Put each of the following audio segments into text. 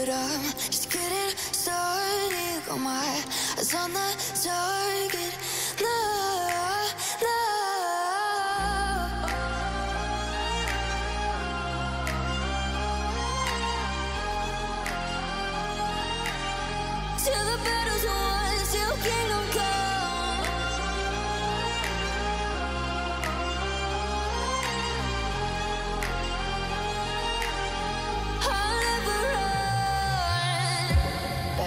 but I'm just getting started. Got my eyes on the target. No, no. Till the battle's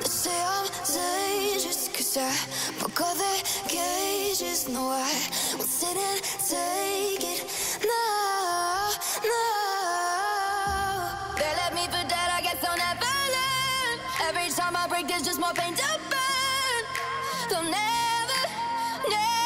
They say I'm dangerous cause I broke all the cages. No, I won't sit and take it. No, no. They left me for dead, I guess I'll never learn. Every time I break, there's just more pain to burn. They'll never, never